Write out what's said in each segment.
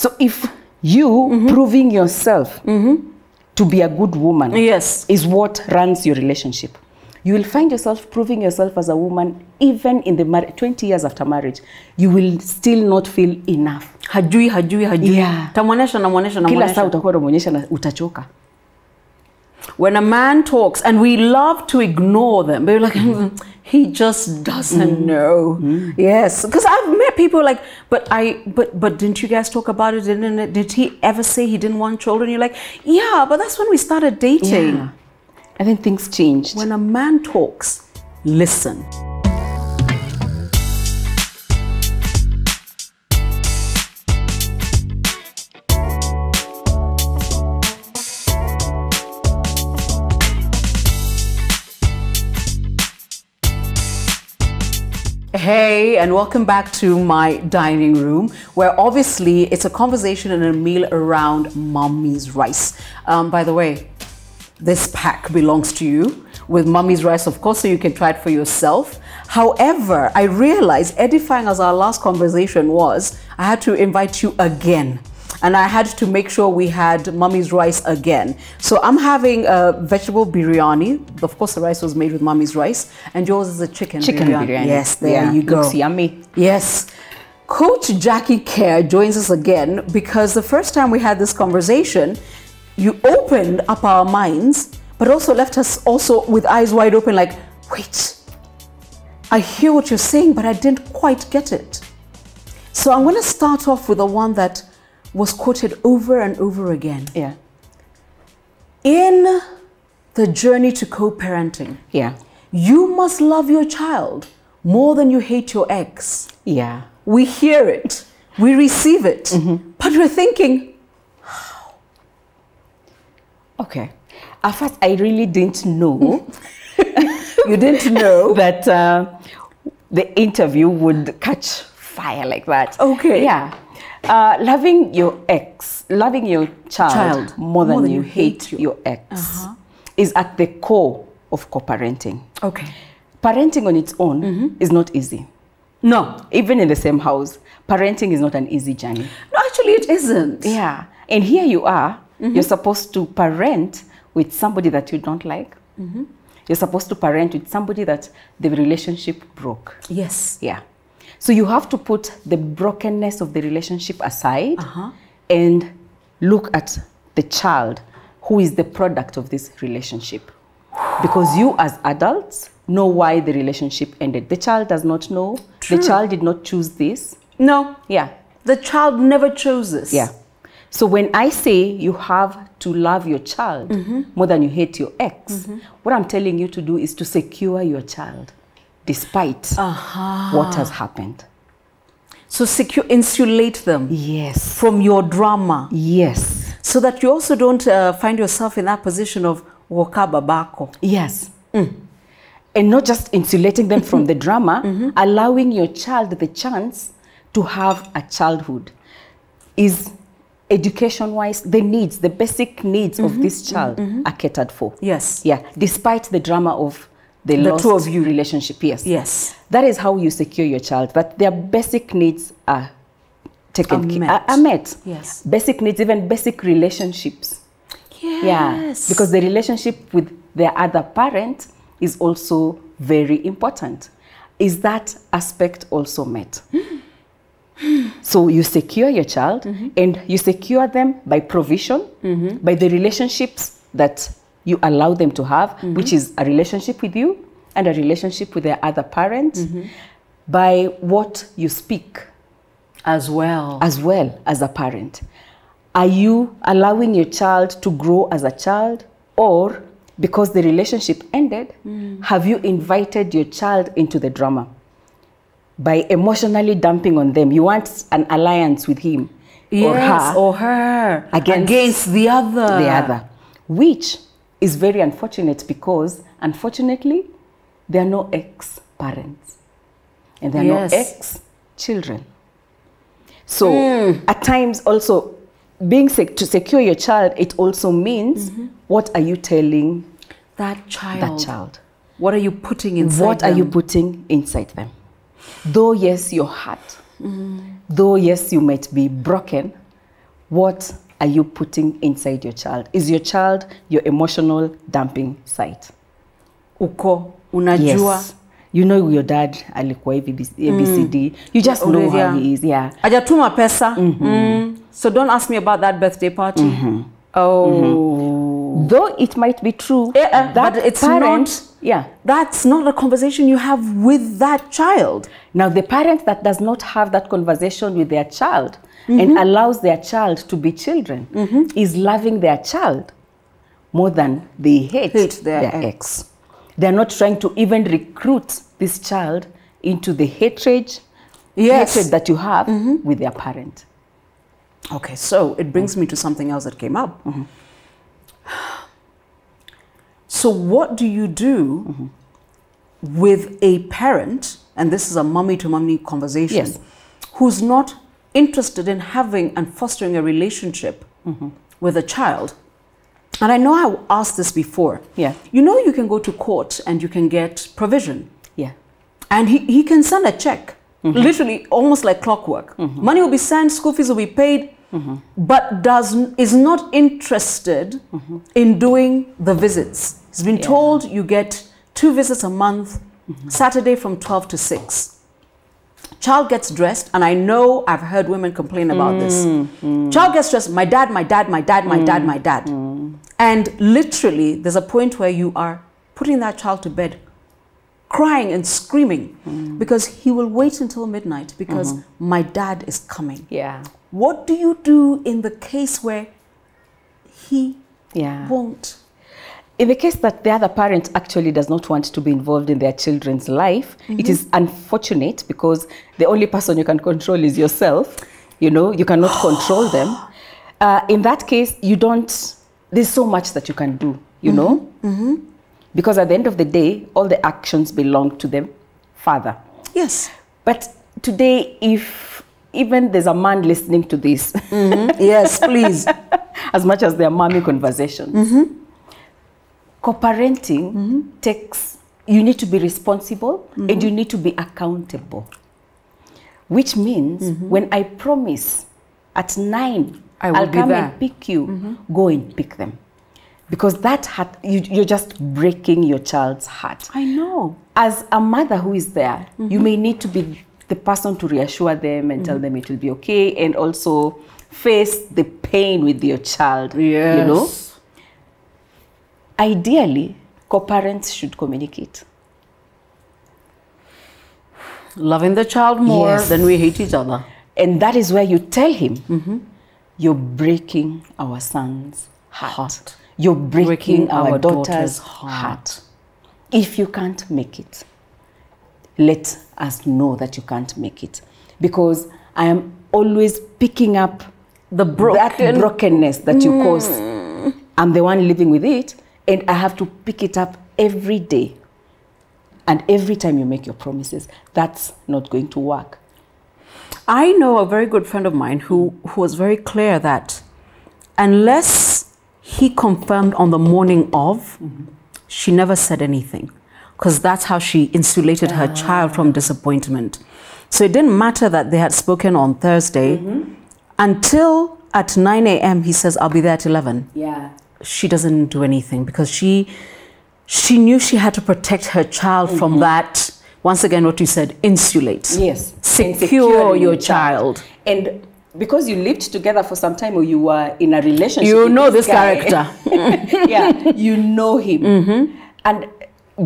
So if you mm -hmm. proving yourself mm -hmm. to be a good woman Yes. is what runs your relationship. You will find yourself proving yourself as a woman even in the 20 years after marriage. You will still not feel enough. hajui hajui hajui Yeah. tamwonesha namwonesha Kila saa utakuwa unamonyesha na utachoka. When a man talks and we love to ignore them we're like he just doesn't mm. know. Mm. Yes. Because i've met people like but i but but didn't you guys talk about it? Didn't it, did he ever say he didn't want children? You're like yeah but that's when we started dating. Yeah. And then things changed. when a man talks listen Hey, and welcome back to my dining room, where obviously it's a conversation and a meal around mommy's rice. Um, by the way, this pack belongs to you with mommy's rice, of course, so you can try it for yourself. However, I realized, edifying as our last conversation was, I had to invite you again. And I had to make sure we had mommy's rice again. So I'm having a vegetable biryani. Of course, the rice was made with mommy's rice. And yours is a chicken, Chicken biryani. Yes, there Yeah, you go. looks yummy. Yes. Coach Jackie Keya joins us again because the first time we had this conversation, you opened up our minds, but also left us also with eyes wide open, like, wait, I hear what you're saying, but I didn't quite get it. So I'm going to start off with the one that was quoted over and over again. Yeah. In the journey to co parenting, Yeah. you must love your child more than you hate your ex. Yeah. We hear it, we receive it, but we're thinking, how? Okay. At first, I really didn't know you didn't know. that uh, the interview would catch fire like that. Okay. Yeah. Uh, loving your ex, loving your child, Child, more than, you, hate your, ex uh-huh. is at the core of co-parenting. Okay. Parenting on its own mm-hmm. is not easy. No, Even in the same house, parenting is not an easy journey. no, actually, it isn't. Yeah. And here you are, mm-hmm. you're supposed to parent with somebody that you don't like. Mm-hmm. You're supposed to parent with somebody that the relationship broke. Yes. Yeah. So you have to put the brokenness of the relationship aside Uh-huh. and look at the child who is the product of this relationship. Because you, as adults, know why the relationship ended. The child does not know. True. The child did not choose this. No, Yeah. the child never chose this. Yeah. So when I say you have to love your child more than you hate your ex, what I'm telling you to do is to secure your child despite what has happened. So secure, insulate them Yes. from your drama, Yes. so that you also don't uh, find yourself in that position of wakababako. Yes. Mm. And not just insulating them from the drama, mm-hmm. allowing your child the chance to have a childhood is education wise the needs the basic needs of mm-hmm. this child mm-hmm. are catered for Yes. yeah despite the drama of the, lost two of you. relationship yes Yes. that is how you secure your child that their basic needs are taken Are met. Are, are met Yes. basic needs even basic relationships Yes. yeah because the relationship with their other parent is also very important is that aspect also met so you secure your child mm-hmm. and you secure them by provision mm-hmm. by the relationships that you allow them to have mm-hmm. which is a relationship with you and a relationship with their other parent mm-hmm. by what you speak As well. as well as a parent. Are you allowing your child to grow as a child, or because the relationship ended, mm. have you invited your child into the drama by emotionally dumping on them? You want an alliance with him or yes, her, or her Against against the other. the other, which is very unfortunate because unfortunately there are no ex parents and there are Yes. no ex children. So hmm. at times also being sec- to secure your child, it also means mm-hmm. what are you telling That child. that child? What are you putting inside what are you them? putting inside them? Though yes, your heart, mm-hmm. though yes, you might be broken, what are you putting inside your child? Is your child your emotional dumping site? Uko unajua Yes. You know your dad alikuwa hivi mm. ABCD. You just know how he is. Yeah. Ajatuma pesa. Mm-hmm. Mm. So don't ask me about that birthday party. Mm-hmm. Oh. Mm-hmm. Though it might be true, Yeah, that but it's parent, not- Yeah. That's not a conversation you have with that child. Now, the parent that does not have that conversation with their child Mm-hmm. and allows their child to be children mm-hmm. is loving their child more than they hate, Hate their their, ex. ex. They're not trying to even recruit this child into the hatred, Yes. hatred that you have mm-hmm. with their parent. Okay, so it brings me to something else that came up. Mm-hmm. So, what do you do with a parent, and this is a mommy to mommy conversation, Yes. who's not interested in having and fostering a relationship with a child? And I know I asked this before. Yeah. You know, you can go to court and you can get provision Yeah. and he, he can send a check mm-hmm. literally almost like clockwork mm-hmm. money will be sent school fees will be paid but does is not interested in doing the visits. He's been told you get two visits a month saturday from 12 to 6 child gets dressed and i know i've heard women complain about this. Mm, mm. Child gets dressed my dad my dad my dad my mm, dad my dad. and literally there's a point where you are putting that child to bed crying and screaming mm. because he will wait until midnight because mm-hmm. my dad is coming. Yeah. What do you do in the case where he Yeah. won't? In the case that the other parent actually does not want to be involved in their children's life, it mm-hmm. is unfortunate because the only person you can control is yourself. You know, you cannot control them. Uh, in that case, you don't, there's so much that you can do, you know? Mm-hmm. Because at the end of the day, all the actions belong to the father. Yes. But today, if even there's a man listening to this, mm-hmm. yes, please. as much as their mommy conversations. Mm-hmm. Co-parenting mm-hmm. takes, you need to be responsible and you need to be accountable. Which means when I promise at nine, I will I'll come there. and pick you, go and pick them. Because that heart, you, you're just breaking your child's heart I know. as a mother who is there, you may need to be the person to reassure them and tell them it will be okay and also face the pain with your child. Yes. You know? Ideally, co-parents should communicate. Loving the child more Yes. than we hate each other. And that is where you tell him, you're breaking our son's heart. Heart. You're breaking, Breaking our, our daughter's, daughter's heart. heart. If you can't make it, let us know that you can't make it. Because I am always picking up The that brokenness that you mm. cause. I'm the one living with it, and I have to pick it up every day. And every time you make your promises, that's not going to work. I know a very good friend of mine who, who was very clear that unless he confirmed on the morning of, she never said anything because that's how she insulated her child from disappointment. So it didn't matter that they had spoken on Thursday until at 9 a.m. he says, I'll be there at 11 Yeah. she doesn't do anything because she she knew she had to protect her child from mm-hmm. that once again what you said insulate Yes. Secure securing your child And because you lived together for some time or you were in a relationship, you know this guy, character yeah, you know him. Mm-hmm. And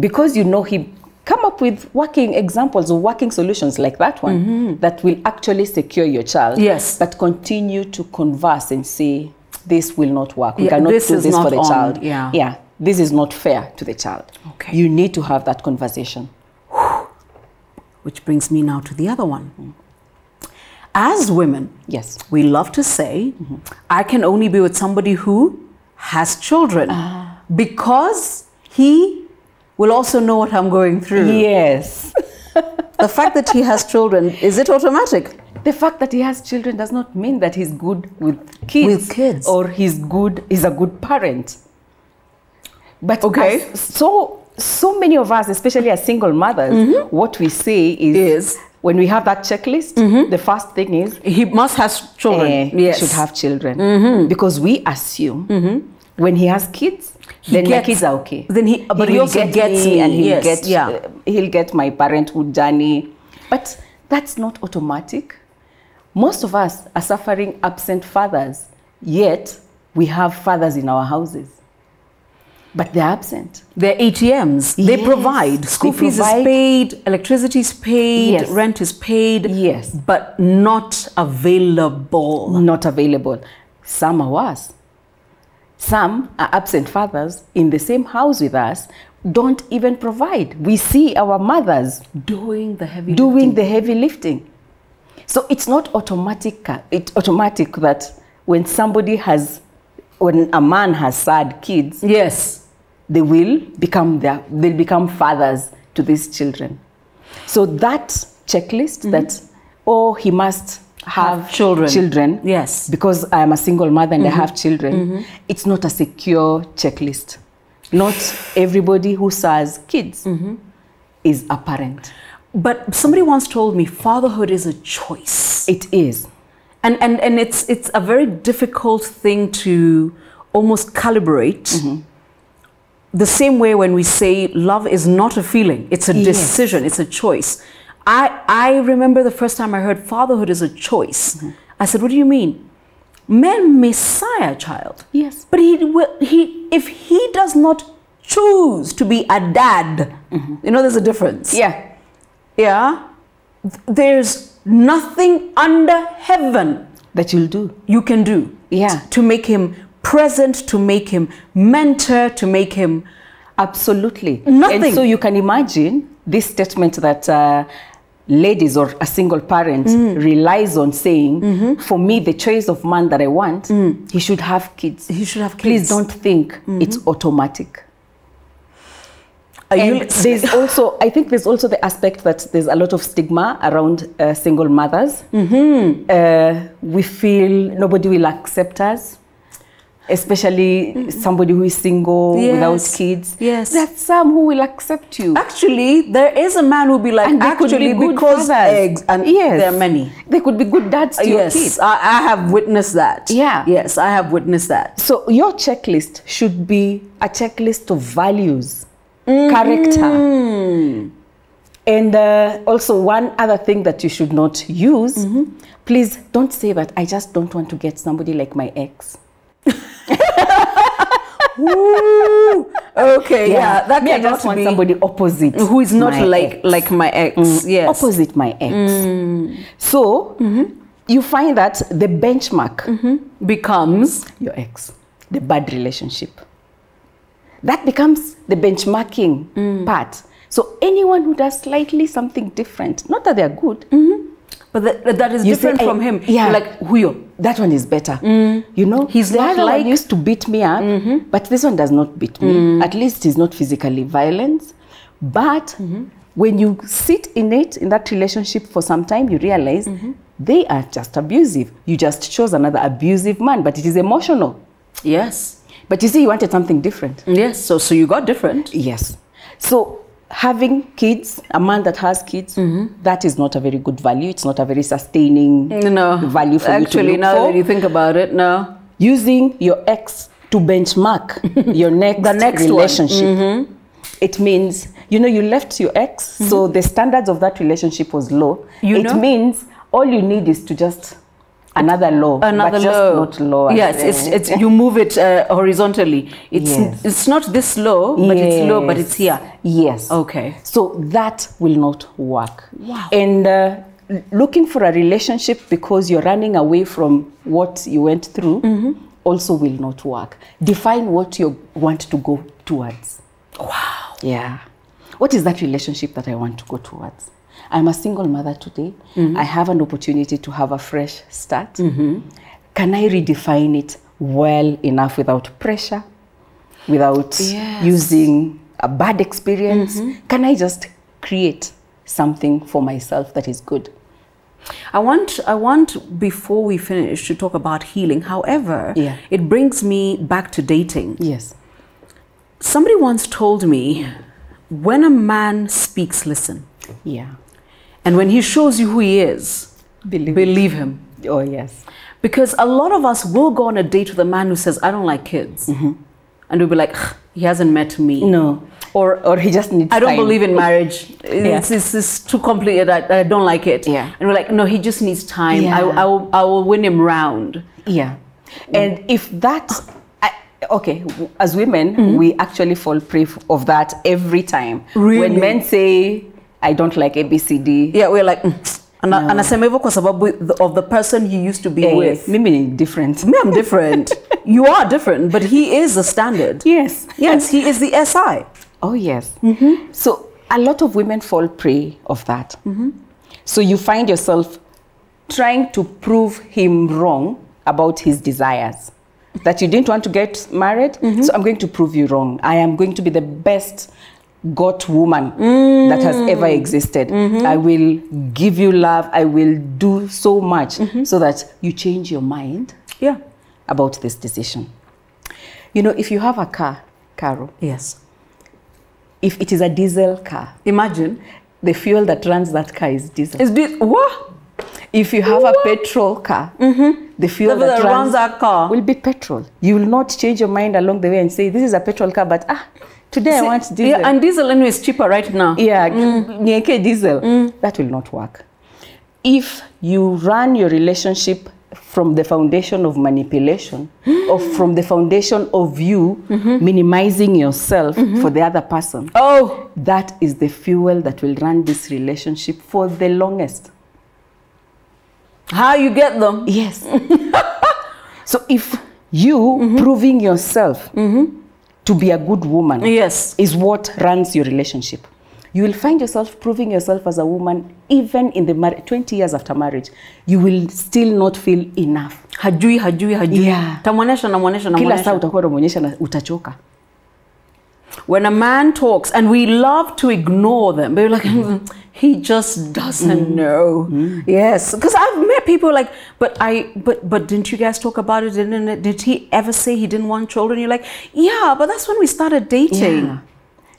because you know him, come up with working examples or working solutions like that one mm-hmm. that will actually secure your child. Yes. But continue to converse and say, this will not work. We Yeah, cannot this do this for the on, child. yeah. Yeah. This is not fair to the child. Okay. You need to have that conversation. which brings me now to the other one mm. As women Yes. we love to say i can only be with somebody who has children ah. because he will also know what i'm going through Yes. the fact that he has children is it automatic The fact that he has children does not mean that he's good with kids, With kids. or he's good. He's a good parent. But Okay. so so many of us, especially as single mothers, mm-hmm. what we say is, Is? When we have that checklist, mm-hmm. the first thing is He must have children. Eh, he yes. should have children mm-hmm. because we assume mm-hmm. when he has kids, He then gets- my kids are okay. then he- but he will also get gets me and he'll yes, get yeah. uh, he'll get my parenthood journey. But that's not automatic. Most of us are suffering absent fathers, yet we have fathers in our houses. But they're absent. They're ATMs. They Yes, provide. School they fees provide. is paid, electricity is paid, Yes. rent is paid. Yes. But not available. not available. Some are worse. Some are absent fathers in the same house with us, don't even provide. We see our mothers Doing the heavy doing the heavy lifting. So it's not automatic. It's automatic that when somebody has, when a man has sad kids, Yes. They will become their, they'll become fathers to these children. So that checklist mm-hmm. that oh he must have, Have children. children Yes. because I am a single mother and I mm-hmm. have children. Mm-hmm. It's not a secure checklist. Not everybody who has kids is a parent. But somebody once told me fatherhood is a choice. It is. And, and, and it's, it's a very difficult thing to almost calibrate. The same way when we say love is not a feeling, it's a Yes. decision, it's a choice. I, I remember the first time I heard fatherhood is a choice. Mm-hmm. I said, What do you mean? Men may sire a child. Yes. But he will, he, if he does not choose to be a dad, mm-hmm. you know, there's a difference. Yeah. Yeah. Th- There's nothing under heaven That you'll do. you can do Yeah. to make him present, to make him mentor, to make him. Absolutely. Nothing. And so you can imagine this statement that uh, ladies or a single parent relies on saying, for me, the choice of man that I want, he should have kids. He should have kids. Please don't think it's automatic. Are you, And there's also, I think there's also the aspect that there's a lot of stigma around uh, single mothers. Uh, we feel nobody will accept us, especially somebody who is single without kids. Yes. There's some who will accept you. actually, there is a man who'll be like, And could be actually, because eggs, and Yes. there are many. They could be good dads to your Yes, kids. I, I have witnessed that. Yeah. Yes, I have witnessed that. So your checklist should be a checklist of values, Mm-hmm. character. And uh, also one other thing that you should not use, Mm-hmm. please don't say that I just don't want to get somebody like my ex. Ooh, okay, yeah, that Me, I just want be somebody opposite. who is not like ex. like my ex. Yes. opposite my ex. Mm. So you find that the benchmark becomes your ex, the bad relationship. That becomes the benchmarking Mm. part. So anyone who does slightly something different, not that they're good, But that, that is You different say, from eh, him. yeah. Like Huyo. That one is better. Mm. You know, He's the not other like- one used to beat me up, mm-hmm. but this one does not beat me. Mm. At least he's not physically violent. But mm-hmm. when you sit in it, in that relationship for some time, you realize mm-hmm. they are just abusive. You just chose another abusive man, but it is emotional. Yes. But you see, you wanted something different. Yes. So so you got different. Yes. So having kids, a man that has kids, that is not a very good value. It's not a very sustaining No. value for you to Actually, look now for. that you think about it, no. Using your ex to benchmark your next, The next relationship. Mm-hmm. It means, you know, you left your ex, so mm-hmm. the standards of that relationship was low. You it know? means all you need is to just another law Another but just not lower. Yes, it's it's you move it uh, horizontally. It's Yes. it's not this low, but it's low, but it's here. Yes. Okay. So that will not work. Wow. And uh, looking for a relationship because you're running away from what you went through Mm-hmm. also will not work. Define what you want to go towards. Wow. Yeah. What is that relationship that I want to go towards? I'm a single mother today. Mm-hmm. I have an opportunity to have a fresh start. Mm-hmm. Can I redefine it well enough without pressure, without Yes. using a bad experience? Mm-hmm. Can I just create something for myself that is good? I want I want before we finish to talk about healing. However, Yeah. it brings me back to dating. Yes. Somebody once told me when a man speaks, listen. Yeah. And when he shows you who he is, Believe. believe him. Oh, yes. Because a lot of us will go on a date with a man who says, I don't like kids. And we'll be like, he hasn't met me. No. Or, Or he just needs I don't time. believe in marriage. It's, it's, it's too complicated. I, I don't like it. Yeah. And we're like, no, he just needs time. Yeah. I, I, will, I will win him round. Yeah. And if that, I, okay, as women, Mm-hmm. we actually fall prey of that every time. Really? When men say, I don't like ABCD, Yeah, we're like, mm. Ana- anasema hivyo kwa sababu of the person he used to be eh, with. mimi ni different. Me, I'm different. you are different, but he is the standard. Yes. Yes, he is the SI. Oh, yes. Mm-hmm. So a lot of women fall prey of that. Mm-hmm. So you find yourself trying to prove him wrong about his desires. That you didn't want to get married, Mm-hmm. so I'm going to prove you wrong. I am going to be the best got woman Mm. that has ever existed. Mm-hmm. I will give you love. I will do so much Mm-hmm. so that you change your mind Yeah. about this decision. You know, if you have a car, Carol, Yes. if it is a diesel car, Imagine. the fuel that runs that car is diesel. Is this what? If you have a petrol car, the fuel The- that, that runs that car. will be petrol. You will not change your mind along the way and say, "This is a petrol car," but ah, today I want diesel. Yeah, and diesel anyway is cheaper right now. yeah, mm. nieke diesel. Mm. That will not work. If you run your relationship from the foundation of manipulation or from the foundation of you mm-hmm. minimizing yourself mm-hmm. for the other person, Oh, that is the fuel that will run this relationship for the longest. how you get them? Yes. so if you mm-hmm. proving yourself to be a good woman Yes. is what runs your relationship, you will find yourself proving yourself as a woman even in the 20 years after marriage. You will still not feel enough. Hajui, hajui, hajui. Yeah. Tamwonesha, namwonesha, Kila saa utakua utakuwa unamwonyesha na utachoka. When a man talks, and we love to ignore them, but we're like, "Mm, he just doesn't know. Yes, because I've met people like, but I, but but didn't you guys talk about it? Didn't it? Did he ever say he didn't want children? You're like, yeah, but that's when we started dating. Yeah.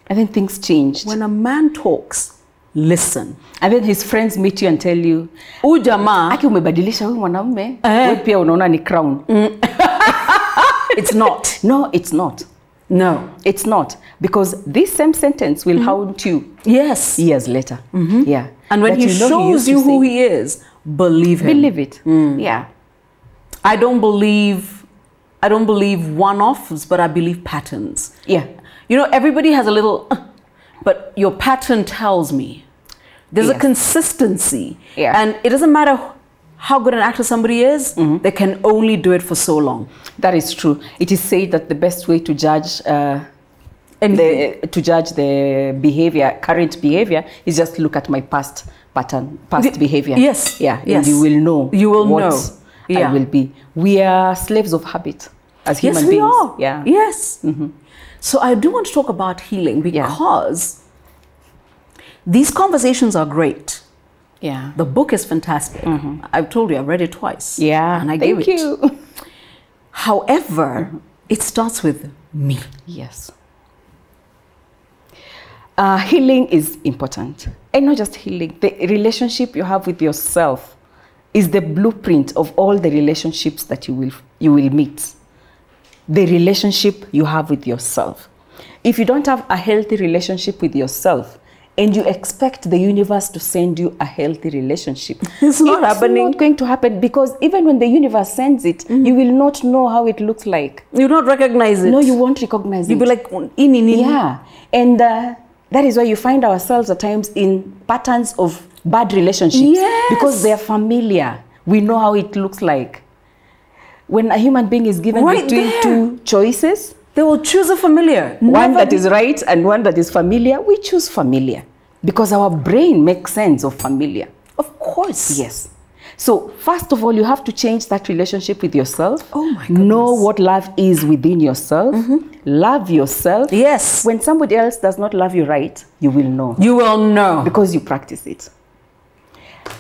And then things changed. When a man talks, listen. and then his friends meet you and tell you, Huyu jamaa, aki umebadilisha huyu Eh. pia unaona ni crown. it's not. No, it's not. No. It's not because this same sentence will mm-hmm. haunt you Yes. years later. Mm-hmm. Yeah. And when That he you know shows to you who say, he is, believe him. believe it. Mm. Yeah. I don't believe I don't believe one-offs, but I believe patterns. Yeah. You know, everybody has a little "Uh," but your pattern tells me. There's a consistency. Yeah. And it doesn't matter how good an actor somebody is, mm-hmm. they can only do it for so long. That is true. It is said that the best way to judge uh, the, uh, to judge the behavior, current behavior, is just look at my past pattern, past The- behavior. yes, Yeah. yes. And you will know. You will what know. Yeah. I will be. We are slaves of habit as human yes, we beings. are. Yeah. Yes. Mm-hmm. So I do want to talk about healing Yeah. because these conversations are great. Yeah. The book is fantastic. I've told you, I've read it twice. Yeah. And I Thank gave it. you. However, it starts with me. Yes. Uh, healing is important. And not just healing, the relationship you have with yourself is the blueprint of all the relationships that you will, you will meet. The relationship you have with yourself. If you don't have a healthy relationship with yourself, and you expect the universe to send you a healthy relationship, It's not happening. not going to happen because even when the universe sends it, you will not know how it looks like. You don't recognize it. No, you won't recognize it. You'll be like, in, ini, nini. Yeah, and uh, that is why you find ourselves at times in patterns of bad relationships Yes. because they are familiar. We know how it looks like. When a human being is given Right between there. two choices, They will choose a familiar. one Never that is right and one that is familiar, we choose familiar because our brain makes sense of familiar. Of course. Yes. So, first of all, you have to change that relationship with yourself. Oh my goodness. Know what love is within yourself. Mm-hmm. Love yourself. Yes. When somebody else does not love you right, you will know You will know. because you practice it.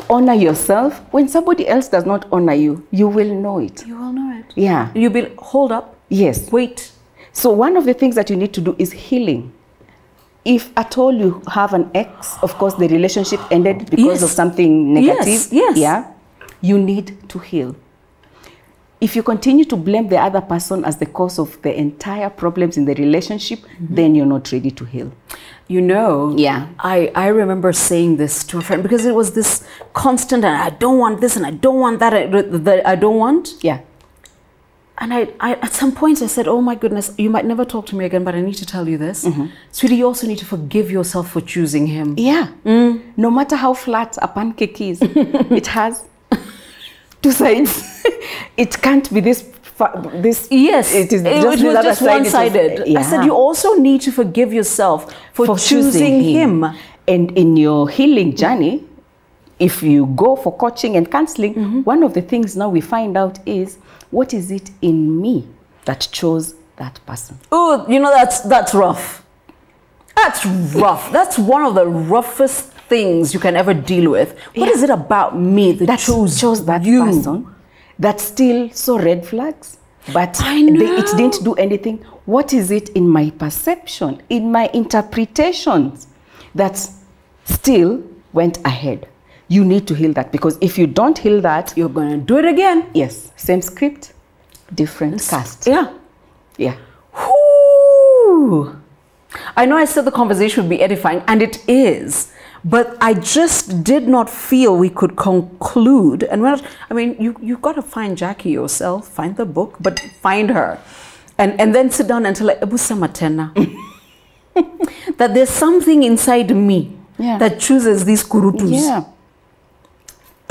Honor yourself. When somebody else does not honor you, you will know it. You will know it. Yeah. You'll be, hold up, Yes. wait. So, one of the things that you need to do is healing. if at all you have an ex, of course the relationship ended because Yes. of something negative. Yes, yes. Yeah. You need to heal. If you continue to blame the other person as the cause of the entire problems in the relationship, mm-hmm. then you're not ready to heal. You know, Yeah. I, I remember saying this to a friend because it was this constant, and I don't want this, and I don't want that, I- that I don't want. Yeah. And I, I, at some point, I said, "Oh my goodness, you might never talk to me again, but I need to tell you this, sweetie. You also need to forgive yourself for choosing him. Yeah. No matter how flat a pancake is, it has two sides. it can't be this. This Yes, it is it, just, was just side, it was- one-sided. I said you also need to forgive yourself for, choosing, him. And in your healing journey, if you go for coaching and counseling, Mm-hmm. one of the things now we find out is what is it in me that chose that person? Oh, you know that's that's rough. That's rough. That's one of the roughest things you can ever deal with. What is Yeah. it about me that, That chose chose that you? person that still saw red flags, but they- it didn't do anything. What is it in my perception, in my interpretations that still went ahead? You need to heal that because if you don't heal that, You're gonna do it again. yes, same script, different cast. Yeah. Yeah. Whew. I know I said the conversation would be edifying, and it is, but I just did not feel we could conclude. And when I mean, you you've got to find Jackie yourself, find the book, but find her, and and then sit down and tell her, "Ebusa Matena," that there's something inside me Yeah. that chooses these kurutus. Yeah.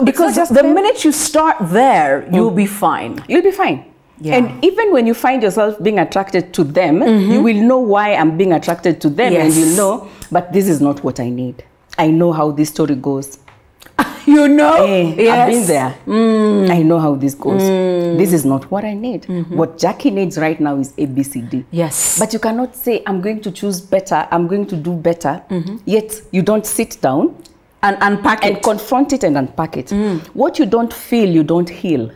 Because just the them. minute you start there, you'll oh. be fine. You'll be fine. Yeah. And even when you find yourself being attracted to them, mm-hmm. you will know why I'm being attracted to them. And you'll know, but this is not what I need. I know how this story goes. You know, Eh, I've been there. Mm. I know how this goes. Mm. This is not what I need. Mm-hmm. What Jackie needs right now is ABCD. Yes. But you cannot say, I'm going to choose better, I'm going to do better, mm-hmm. yet you don't sit down and unpack and it. confront it and unpack it. Mm. What you don't feel, you don't heal.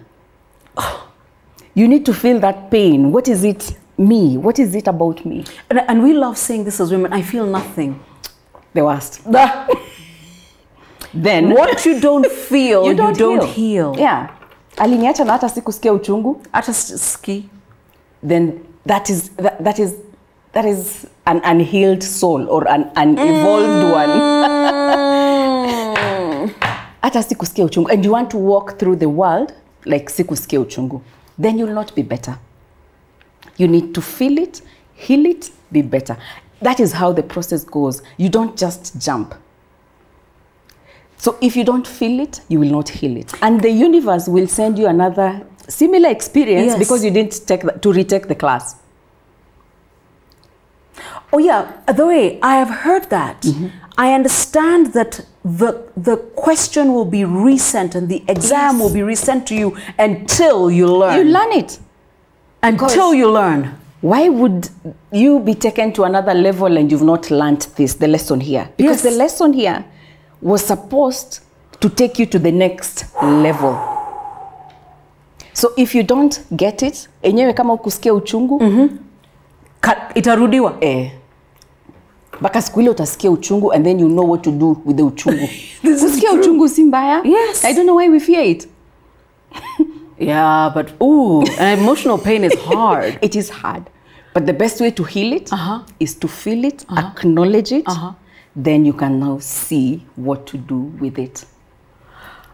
You need to feel that pain. What is it me? What is it about me? And, and we love saying this as women. I feel nothing. The worst. The- Then what you don't feel, you don't, heal. Yeah. Aliniacha na hata sikusikia uchungu. Hata ski. Then that is that, that is that is an unhealed soul or an unevolved mm. one. Hata sikusikia uchungu. And you want to walk through the world like sikusikia uchungu. Then you'll not be better. You need to feel it, heal it, be better. That is how the process goes. You don't just jump. So if you don't feel it, you will not heal it. And the universe will send you another similar experience Yes. because you didn't take the, to retake the class. Oh yeah, the way I have heard that. Mm-hmm. I understand that the the question will be resent and the exam Yes. will be resent to you until you learn. You learn it. until you learn. Why would you be taken to another level and you've not learned this, the lesson here? Because Yes. the lesson here was supposed to take you to the next level. So if you don't get it, enyewe kama ukusikia uchungu, Ka- Itarudiwa. eh, mpaka siku ile utasikia uchungu and then you know what to do with the uchungu. Kusikia uchungu si mbaya. Yes. I don't know why we fear it. Yeah, but ooh, an emotional pain is hard. It is hard. But the best way to heal it is Uh-huh. is to feel it, uh -huh. acknowledge it, Uh-huh. then you can now see what to do with it.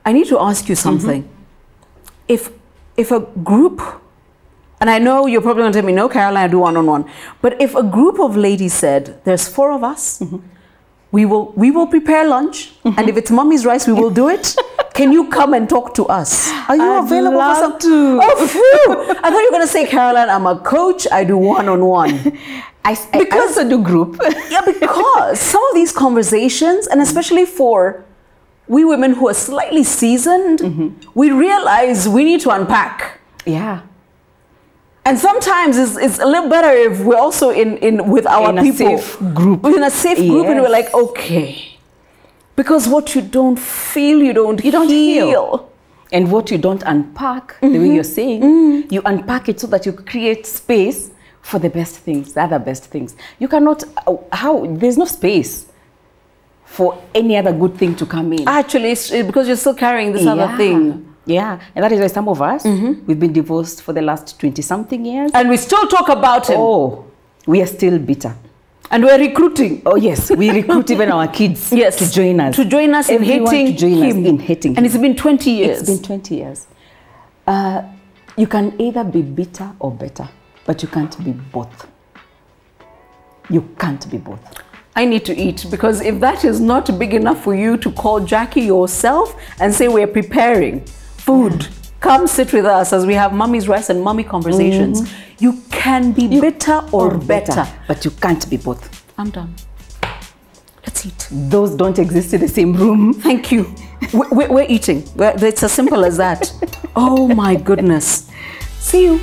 I need to ask you something. mm -hmm. If if a group, and I know you're probably going to tell me, no, Caroline, I do one on one. But if a group of ladies said, "There's four of us, we will we will prepare lunch, and if it's mommy's rice, we will do it." Can you come and talk to us? Are you I'd available love for some? to. Oh, phew. I thought you were going to say, Caroline, I'm a coach. I do one on one. I, I- I Because- also do group. Yeah, because some of these conversations, and especially for we women who are slightly seasoned, mm-hmm. we realize we need to unpack. yeah. And sometimes it's, it's a little better if we're also in, in with our In a people. safe group. We're in a safe group and we're like, okay. Because what you don't feel, you don't, You don't heal. heal. And what you don't unpack, the way you're saying, you unpack it so that you create space for the best things, the other best things. You cannot, uh, how, there's no space for any other good thing to come in. Actually, because you're still carrying this other thing. Yeah, and that is why some of us, we've been divorced for the last 20 something years. And we still talk about him. Oh, we are still bitter. And we're recruiting. Oh yes, we recruit even our kids Yes. to join us. To join us in Everyone hating to join him. us in hating And him. it's been 20 years. It's been 20 years. Uh, you can either be bitter or better, but you can't be both. You can't be both. I need to eat because if that is not big enough for you to call Jackie yourself and say we're preparing food, come sit with us as we have mummy's rice and mummy conversations. Mm-hmm. You can be bitter or, better. but you can't be both. I'm done. Let's eat. Those don't exist in the same room. Thank you. We- we- We're eating. We're- It's as simple as that. Oh my goodness. See you.